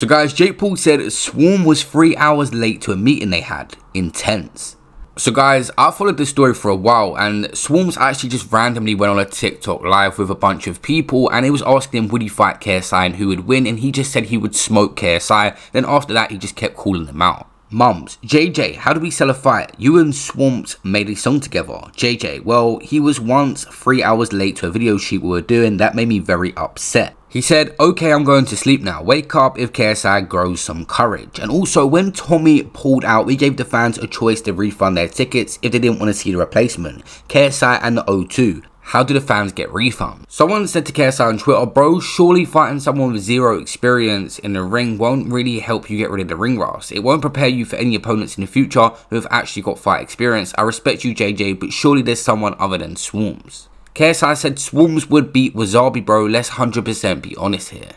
So guys, Jake Paul said Swarm was three hours late to a meeting they had. Intense. So guys, I followed this story for a while and Swarmz actually just randomly went on a TikTok live with a bunch of people and he was asking him would he fight KSI and who would win and he just said he would smoke KSI. Then after that he just kept calling them out. Mums, JJ, how do we sell a fight? You and Swarmz made a song together. JJ, well, he was once three hours late to a video shoot we were doing. That made me very upset. He said, okay, I'm going to sleep now. Wake up if KSI grows some courage. And also, when Tommy pulled out, we gave the fans a choice to refund their tickets if they didn't want to see the replacement. KSI and the O2. How do the fans get refunds? Someone said to KSI on Twitter, bro, surely fighting someone with zero experience in the ring won't really help you get rid of the ring rust. It won't prepare you for any opponents in the future who have actually got fight experience. I respect you, JJ, but surely there's someone other than Swarmz. KSI said Swarmz would beat Wasabi, bro. Let's 100% be honest here.